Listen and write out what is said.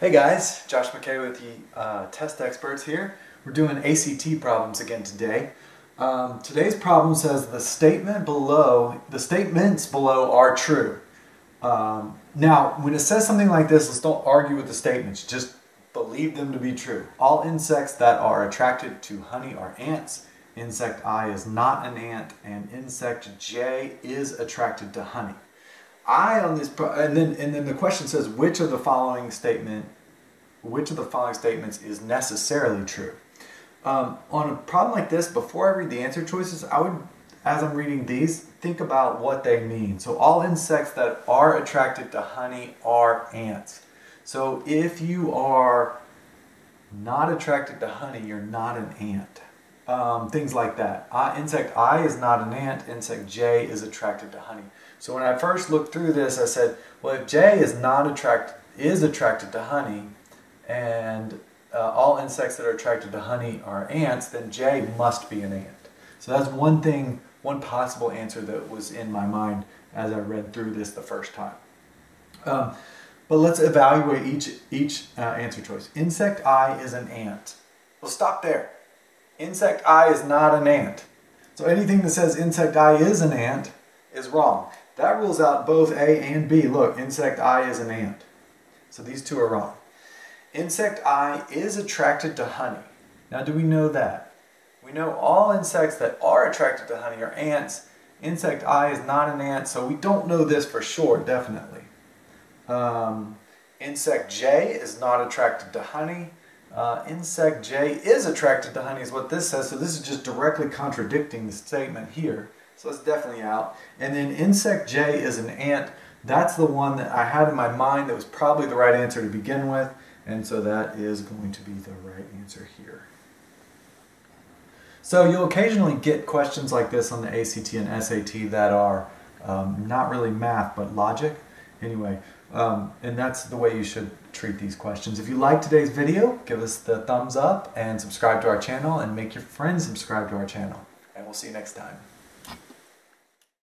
Hey guys, Josh McKay with the uh, Test Experts here. We're doing ACT problems again today. Um, today's problem says the statement below, the statements below are true. Um, now, when it says something like this, let's don't argue with the statements. Just believe them to be true. All insects that are attracted to honey are ants. Insect I is not an ant, and insect J is attracted to honey. I on this, and then and then the question says which of the following statement, which of the following statements is necessarily true. Um, on a problem like this, before I read the answer choices, I would, as I'm reading these, think about what they mean. So all insects that are attracted to honey are ants. So if you are not attracted to honey, you're not an ant. Um, things like that. Insect I is not an ant. Insect J is attracted to honey. So when I first looked through this, I said, well, if J is not attracted is attracted to honey, and uh, all insects that are attracted to honey are ants, then J must be an ant. So that's one thing, one possible answer that was in my mind as I read through this the first time. Um, but let's evaluate each each uh, answer choice. Insect I is an ant. Well, stop there. Insect I is not an ant. So anything that says insect I is an ant is wrong. That rules out both A and B. Look, insect I is an ant. So these two are wrong. Insect I is attracted to honey. Now do we know that? We know all insects that are attracted to honey are ants. Insect I is not an ant, so we don't know this for sure, definitely. Um, insect J is not attracted to honey. Uh, insect J is attracted to honey is what this says, so this is just directly contradicting the statement here. So it's definitely out. And then insect J is an ant. That's the one that I had in my mind that was probably the right answer to begin with. And so that is going to be the right answer here. So you'll occasionally get questions like this on the ACT and SAT that are um, not really math, but logic. Anyway, um, and that's the way you should treat these questions. If you like today's video, give us the thumbs up and subscribe to our channel and make your friends subscribe to our channel. And we'll see you next time.